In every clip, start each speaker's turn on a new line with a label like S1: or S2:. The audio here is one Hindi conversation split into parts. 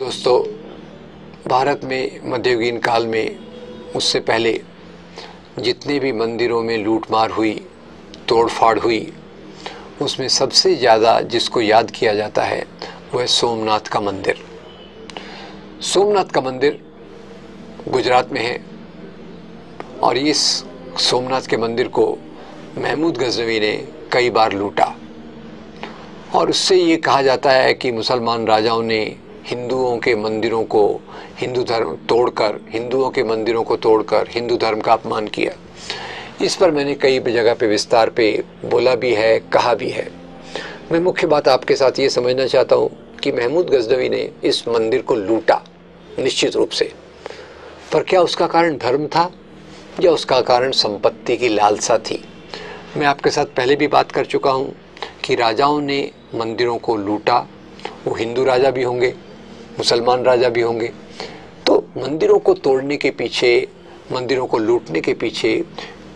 S1: दोस्तों, भारत में मध्ययुगीन काल में उससे पहले जितने भी मंदिरों में लूटमार हुई, तोड़फाड़ हुई, उसमें सबसे ज़्यादा जिसको याद किया जाता है वह है सोमनाथ का मंदिर। सोमनाथ का मंदिर गुजरात में है और इस सोमनाथ के मंदिर को महमूद गजनवी ने कई बार लूटा। और उससे ये कहा जाता है कि मुसलमान राजाओं ने हिंदुओं के मंदिरों को, हिंदू धर्म तोड़कर, हिंदुओं के मंदिरों को तोड़कर हिंदू धर्म का अपमान किया। इस पर मैंने कई जगह पे विस्तार पे बोला भी है, कहा भी है। मैं मुख्य बात आपके साथ ये समझना चाहता हूँ कि महमूद गजनवी ने इस मंदिर को लूटा, निश्चित रूप से। पर क्या उसका कारण धर्म था या उसका कारण संपत्ति की लालसा थी? मैं आपके साथ पहले भी बात कर चुका हूँ कि राजाओं ने मंदिरों को लूटा, वो हिंदू राजा भी होंगे मुसलमान राजा भी होंगे। तो मंदिरों को तोड़ने के पीछे, मंदिरों को लूटने के पीछे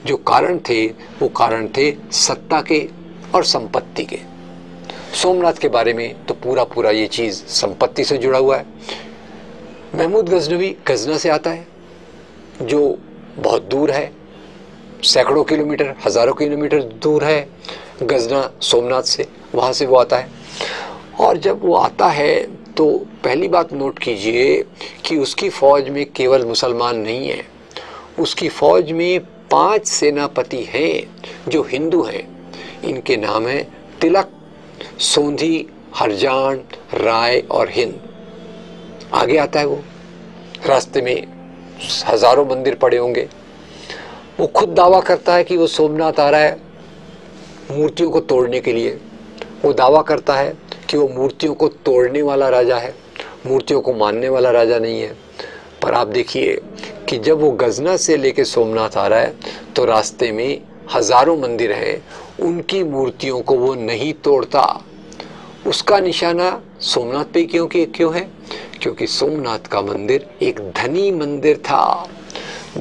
S1: जो कारण थे, वो कारण थे सत्ता के और संपत्ति के। सोमनाथ के बारे में तो पूरा पूरा ये चीज़ संपत्ति से जुड़ा हुआ है। महमूद गजनवी गजना से आता है, जो बहुत दूर है, सैकड़ों किलोमीटर, हज़ारों किलोमीटर दूर है गजना सोमनाथ से, वहाँ से वो आता है। और जब वो आता है तो पहली बात नोट कीजिए कि उसकी फ़ौज में केवल मुसलमान नहीं है। उसकी फ़ौज में पाँच सेनापति हैं जो हिंदू हैं। इनके नाम हैं तिलक, सोंधी, हरजान, राय और हिंद। आगे आता है वो। रास्ते में हज़ारों मंदिर पड़े होंगे। वो खुद दावा करता है कि वो सोमनाथ आ रहा है मूर्तियों को तोड़ने के लिए। वो दावा करता है कि वो मूर्तियों को तोड़ने वाला राजा है, मूर्तियों को मानने वाला राजा नहीं है। पर आप देखिए कि जब वो गजना से लेके सोमनाथ आ रहा है तो रास्ते में हज़ारों मंदिर हैं, उनकी मूर्तियों को वो नहीं तोड़ता। उसका निशाना सोमनाथ पे क्यों क्यों है? क्योंकि सोमनाथ का मंदिर एक धनी मंदिर था।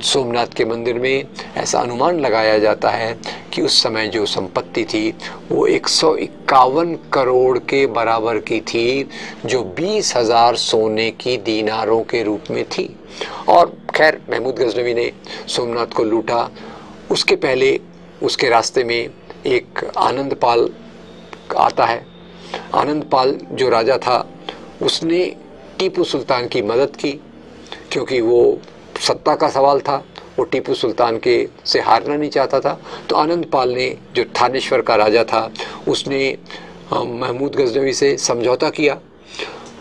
S1: सोमनाथ के मंदिर में ऐसा अनुमान लगाया जाता है कि उस समय जो संपत्ति थी, वो एक सौ इक्यावन करोड़ के बराबर की थी, जो बीस हज़ार सोने की दीनारों के रूप में थी। और खैर, महमूद गजनवी ने सोमनाथ को लूटा। उसके पहले उसके रास्ते में एक आनंद पाल आता है। आनंद पाल जो राजा था, उसने टीपू सुल्तान की मदद की, क्योंकि वो सत्ता का सवाल था। वो टीपू सुल्तान के से हारना नहीं चाहता था। तो आनंद पाल ने, जो थानेश्वर का राजा था, उसने महमूद गजनवी से समझौता किया।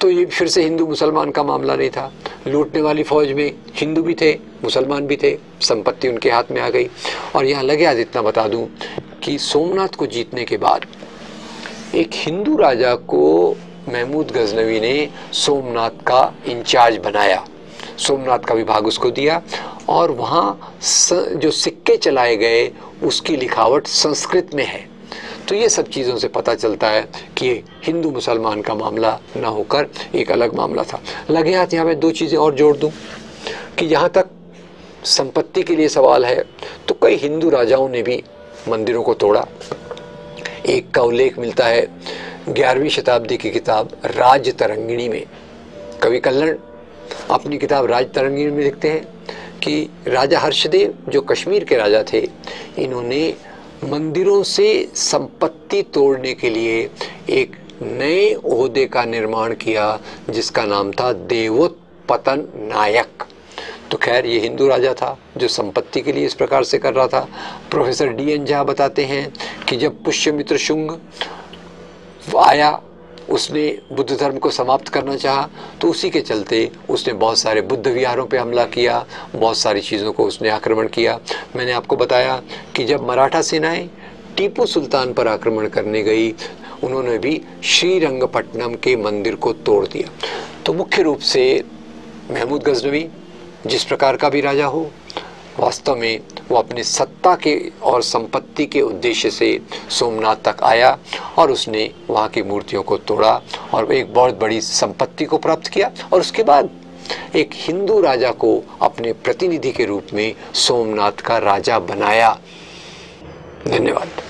S1: तो ये फिर से हिंदू मुसलमान का मामला नहीं था। लूटने वाली फौज में हिंदू भी थे, मुसलमान भी थे, संपत्ति उनके हाथ में आ गई। और यहाँ लगे आज इतना बता दूँ कि सोमनाथ को जीतने के बाद एक हिंदू राजा को महमूद गजनवी ने सोमनाथ का इंचार्ज बनाया। सोमनाथ का विभाग उसको दिया और वहाँ जो सिक्के चलाए गए, उसकी लिखावट संस्कृत में है। तो ये सब चीज़ों से पता चलता है कि हिंदू मुसलमान का मामला न होकर एक अलग मामला था। लगे हाथ यहाँ मैं दो चीज़ें और जोड़ दूँ कि यहाँ तक संपत्ति के लिए सवाल है तो कई हिंदू राजाओं ने भी मंदिरों को तोड़ा। एक का उल्लेख मिलता है, ग्यारहवीं शताब्दी की किताब राज तरंगिणी में। कवि कल्याण अपनी किताब राज तरंगिणी में लिखते हैं। कि राजा हर्षदेव, जो कश्मीर के राजा थे, इन्होंने मंदिरों से संपत्ति तोड़ने के लिए एक नए ओहदे का निर्माण किया, जिसका नाम था देवोत्पतन नायक। तो खैर, ये हिंदू राजा था, जो संपत्ति के लिए इस प्रकार से कर रहा था। प्रोफेसर डी एन झा बताते हैं कि जब पुष्यमित्र शुंग आया उसने बुद्ध धर्म को समाप्त करना चाहा तो उसी के चलते उसने बहुत सारे बुद्ध विहारों पे हमला किया, बहुत सारी चीज़ों को उसने आक्रमण किया। मैंने आपको बताया कि जब मराठा सेनाएँ टीपू सुल्तान पर आक्रमण करने गई, उन्होंने भी श्रीरंगपट्टनम के मंदिर को तोड़ दिया। तो मुख्य रूप से महमूद गजनवी, जिस प्रकार का भी राजा हो वास्तव में वो अपने सत्ता के और संपत्ति के उद्देश्य से सोमनाथ तक आया और उसने वहाँ की मूर्तियों को तोड़ा और एक बहुत बड़ी संपत्ति को प्राप्त किया। और उसके बाद एक हिंदू राजा को अपने प्रतिनिधि के रूप में सोमनाथ का राजा बनाया। धन्यवाद।